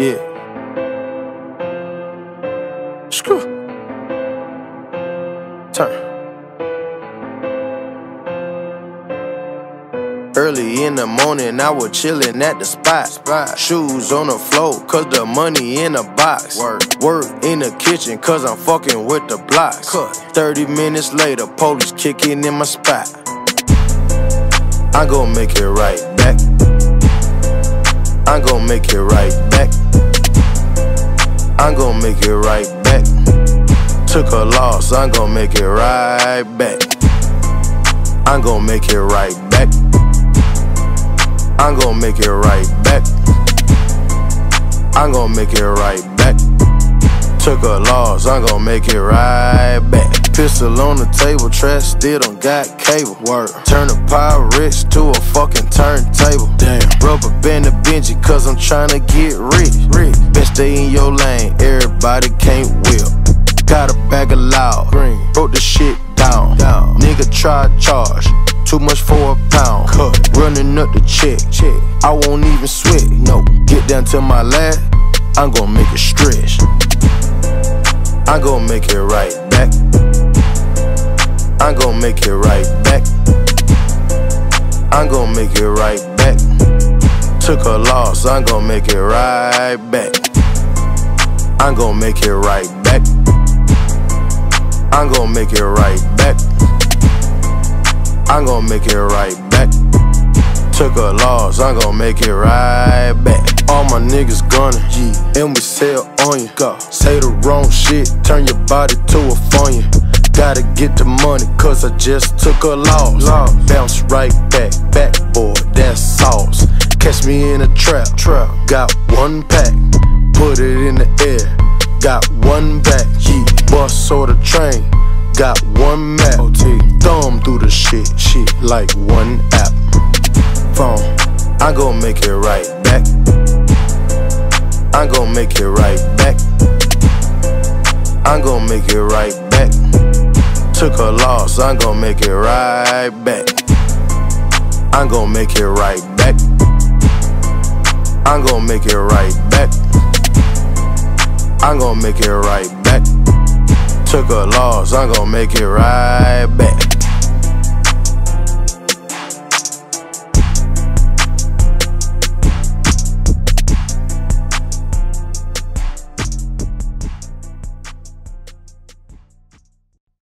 Yeah. Screw. Turn. Early in the morning, I was chillin' at the spot. Shoes on the floor, cause the money in the box. Work. Work in the kitchen, cause I'm fucking with the blocks. Cut. 30 minutes later, police kicking in my spot. I gon' make it right back. I gon' make it right back. I'm gon' make it right back. Took a loss, I'm gon' make it right back. I'm gon' make it right back. I'm gon' make it right back. I'm gon' make it right back. Took a loss, I'm gon' make it right back. Pistol on the table, trash still don't got cable. Word. Turn a rich to a fucking turntable. Damn. Rubber band the Benji, cause I'm tryna get rich. rich. Best stay in your lane, everybody can't whip. Got a bag of loud, Green. broke the shit down. down. Nigga try charge. Too much for a pound. Cut. Running up the check. check. I won't even sweat. No. Get down to my last. I'm gonna make it stretch. I'm gonna make it right. I'm gonna make it right back. I'm gonna make it right back. Took a loss, I'm gonna make it right back. I'm gonna make it right back. I'm gonna make it right back. I'm gonna make it right back. Took a loss, I'm gonna make it right back. All my niggas gunning, yeah, and we sell on you. Go. Say the wrong shit, turn your body to a phone. Gotta get the money, cause I just took a loss. loss. Bounce right back, backboard, that's sauce. Catch me in a trap, trap. Got one pack, put it in the air. Got one back, yeah. Bus or the train, got one map. OT. Thumb through the shit, shit like one app. Phone, I gon' make it right back. I gon' make it right back. I'm gon' make it right back. Took a loss, I'm gon' make it right back. I'm gon' make it right back. I'm gon' make it right back. I'm gon' make it right back. Took a loss, I'm gon' make it right back.